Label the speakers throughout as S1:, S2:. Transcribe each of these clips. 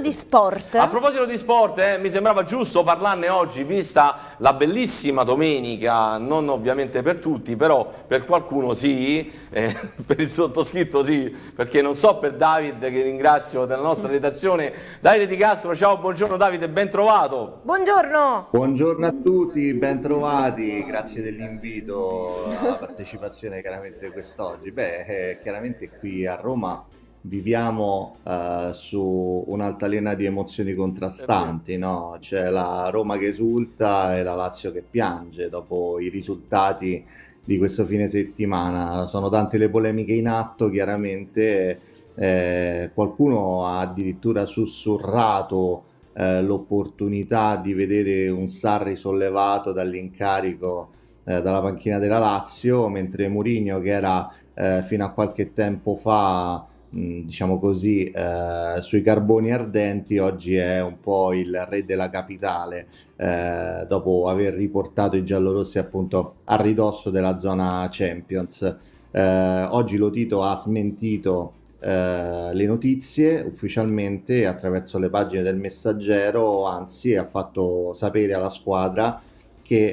S1: proposito di sport...
S2: A proposito di sport, eh, mi sembrava giusto parlarne oggi, vista la bellissima domenica, non ovviamente per tutti, però per qualcuno sì, eh, per il sottoscritto sì, perché non so per David, che ringrazio della nostra redazione. Davide Di Castro, ciao, buongiorno Davide, ben trovato.
S1: Buongiorno.
S3: Buongiorno a tutti, ben trovati, grazie dell'invito alla partecipazione chiaramente quest'oggi. Beh, eh, chiaramente qui a Roma viviamo uh, su un'altalena di emozioni contrastanti, no? C'è la Roma che esulta e la Lazio che piange dopo i risultati di questo fine settimana. Sono tante le polemiche in atto, chiaramente eh, qualcuno ha addirittura sussurrato eh, l'opportunità di vedere un Sarri sollevato dall'incarico eh, dalla panchina della Lazio, mentre Mourinho che era eh, fino a qualche tempo fa diciamo così, eh, sui carboni ardenti, oggi è un po' il re della capitale, eh, dopo aver riportato i giallorossi appunto a ridosso della zona Champions. Eh, oggi Lotito ha smentito eh, le notizie ufficialmente attraverso le pagine del messaggero, anzi ha fatto sapere alla squadra che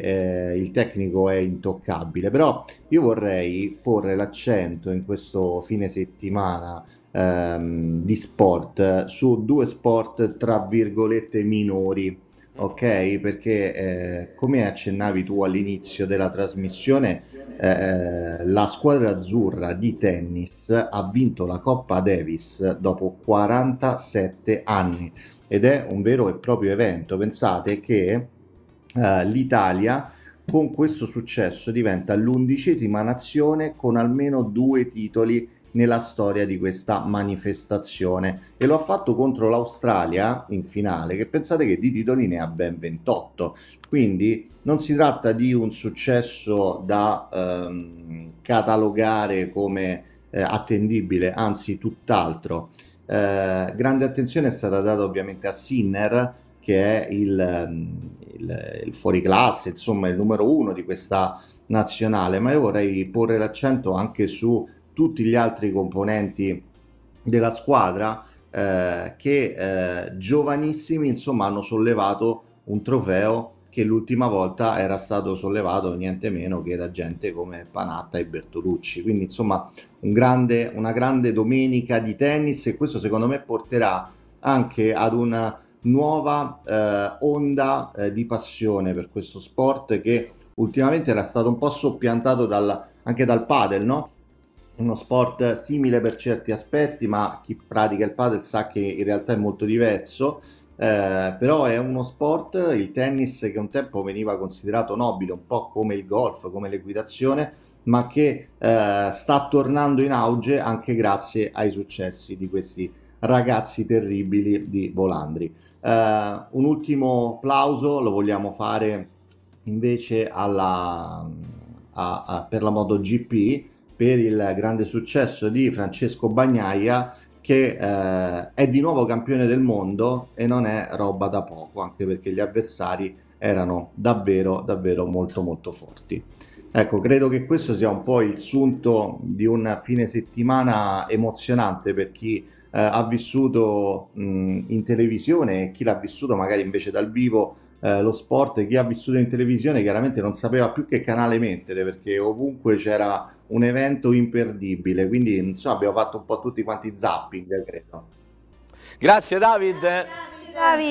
S3: eh, il tecnico è intoccabile, però io vorrei porre l'accento in questo fine settimana ehm, di sport su due sport tra virgolette minori, ok? Perché eh, come accennavi tu all'inizio della trasmissione, eh, la squadra azzurra di tennis ha vinto la Coppa Davis dopo 47 anni ed è un vero e proprio evento. Pensate che eh, l'Italia con questo successo diventa l'undicesima nazione con almeno due titoli nella storia di questa manifestazione. E lo ha fatto contro l'Australia in finale che pensate che di titoli ne ha ben 28 quindi non si tratta di un successo da ehm, catalogare come eh, attendibile anzi tutt'altro. Eh, grande attenzione è stata data ovviamente a Sinner che è il, ehm, il, il fuoriclasse, insomma il numero uno di questa nazionale, ma io vorrei porre l'accento anche su tutti gli altri componenti della squadra eh, che eh, giovanissimi insomma hanno sollevato un trofeo che l'ultima volta era stato sollevato niente meno che da gente come Panatta e Bertolucci quindi insomma un grande, una grande domenica di tennis e questo secondo me porterà anche ad una nuova eh, onda eh, di passione per questo sport che ultimamente era stato un po' soppiantato dal, anche dal padel, no? Uno sport simile per certi aspetti, ma chi pratica il padel sa che in realtà è molto diverso. Eh, però è uno sport, il tennis, che un tempo veniva considerato nobile, un po' come il golf, come l'equitazione, ma che eh, sta tornando in auge anche grazie ai successi di questi ragazzi terribili di Volandri. Uh, un ultimo applauso lo vogliamo fare invece alla, a, a, per la MotoGP per il grande successo di Francesco Bagnaia che uh, è di nuovo campione del mondo e non è roba da poco anche perché gli avversari erano davvero davvero molto molto forti. Ecco, credo che questo sia un po' il sunto di un fine settimana emozionante per chi eh, ha vissuto mh, in televisione e chi l'ha vissuto magari invece dal vivo eh, lo sport, chi ha vissuto in televisione chiaramente non sapeva più che canale mettere perché ovunque c'era un evento imperdibile, quindi insomma abbiamo fatto un po' tutti quanti zapping, credo.
S2: Grazie David.
S1: Grazie David.